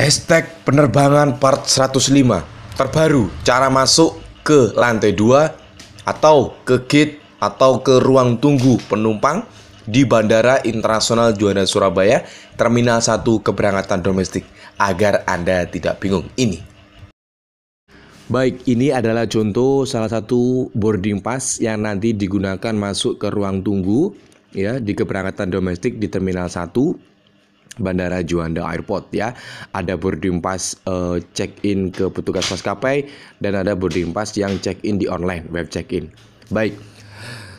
Hashtag penerbangan part 105 Terbaru cara masuk ke lantai 2 Atau ke gate atau ke ruang tunggu penumpang Di Bandara Internasional Juanda Surabaya Terminal 1 keberangkatan domestik. Agar Anda tidak bingung Ini. Baik, ini adalah contoh salah satu boarding pass yang nanti digunakan masuk ke ruang tunggu ya di keberangkatan domestik di Terminal 1 Bandara Juanda Airport ya. Ada boarding pass uh, check-in ke petugas maskapai dan ada boarding pass yang check-in di online, web check-in. Baik.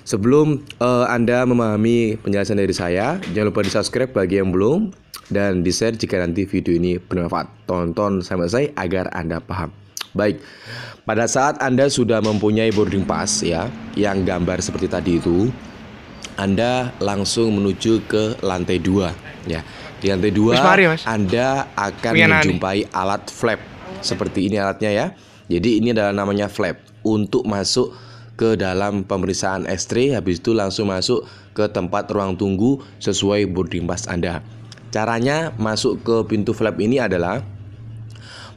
Sebelum uh, Anda memahami penjelasan dari saya, jangan lupa di-subscribe bagi yang belum dan di-share jika nanti video ini bermanfaat. Tonton sampai selesai agar Anda paham. Baik. Pada saat Anda sudah mempunyai boarding pass ya, yang gambar seperti tadi itu, Anda langsung menuju ke lantai 2 ya. Di lantai dua, mari, mas. Anda akan menjumpai alat flap seperti ini alatnya ya. Jadi ini adalah namanya flap untuk masuk ke dalam pemeriksaan X-ray habis itu langsung masuk ke tempat ruang tunggu sesuai boarding pass Anda. Caranya masuk ke pintu flap ini adalah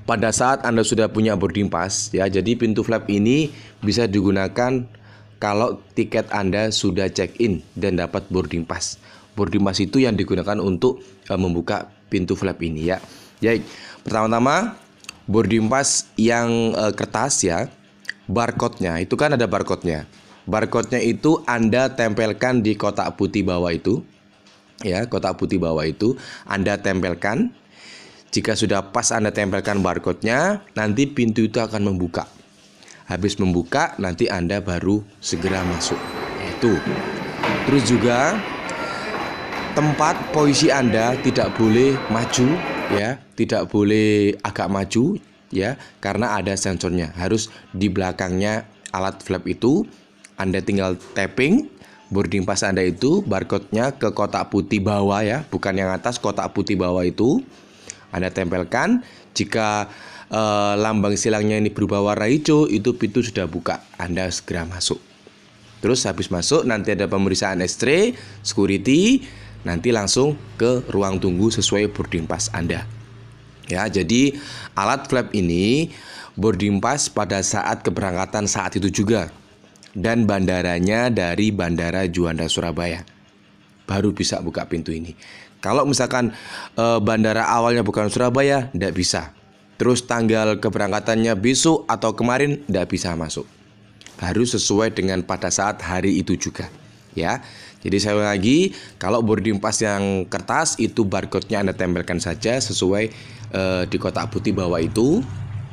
pada saat Anda sudah punya boarding pass ya. Jadi pintu flap ini bisa digunakan kalau tiket Anda sudah check-in dan dapat boarding pass boarding pass itu yang digunakan untuk uh, membuka pintu flap ini ya. Baik, pertama-tama boarding pass yang uh, kertas ya, barcode-nya itu kan ada barcode-nya. Barcode-nya itu Anda tempelkan di kotak putih bawah itu. Ya, kotak putih bawah itu Anda tempelkan. Jika sudah pas Anda tempelkan barcode-nya, nanti pintu itu akan membuka. Habis membuka, nanti Anda baru segera masuk. Itu. Terus juga tempat posisi Anda tidak boleh maju ya, tidak boleh agak maju ya karena ada sensornya. Harus di belakangnya alat flap itu Anda tinggal tapping boarding pass Anda itu barcode-nya ke kotak putih bawah ya, bukan yang atas kotak putih bawah itu. Anda tempelkan jika eh, lambang silangnya ini berubah warna hijau itu pintu sudah buka Anda segera masuk terus habis masuk nanti ada pemeriksaan X-ray security nanti langsung ke ruang tunggu sesuai boarding pass Anda. Ya, jadi alat flap ini boarding pass pada saat keberangkatan saat itu juga dan bandaranya dari Bandara Juanda Surabaya. Baru bisa buka pintu ini. Kalau misalkan e, bandara awalnya bukan Surabaya, tidak bisa. Terus tanggal keberangkatannya besok atau kemarin tidak bisa masuk. Harus sesuai dengan pada saat hari itu juga ya. Jadi saya lagi, kalau boarding pass yang kertas itu barcode-nya Anda tempelkan saja sesuai eh, di kotak putih bawah itu.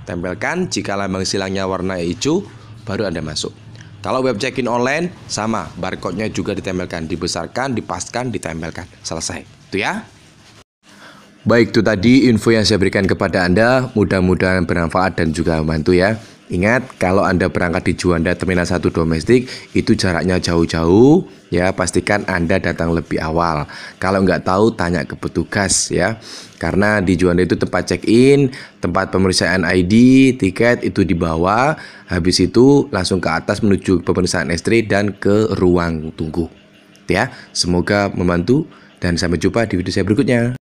Tempelkan, jika lambang silangnya warna hijau, baru Anda masuk. Kalau web check-in online, sama, barcode-nya juga ditempelkan, dibesarkan, dipaskan, ditempelkan. Selesai. Itu ya. Baik, itu tadi info yang saya berikan kepada Anda. Mudah-mudahan bermanfaat dan juga membantu ya. Ingat, kalau Anda berangkat di Juanda Terminal 1 domestik, itu jaraknya jauh-jauh, ya pastikan Anda datang lebih awal. Kalau nggak tahu, tanya ke petugas ya. Karena di Juanda itu tempat check-in, tempat pemeriksaan ID, tiket itu di bawah. Habis itu langsung ke atas menuju pemeriksaan estri dan ke ruang tunggu. Ya, semoga membantu dan sampai jumpa di video saya berikutnya.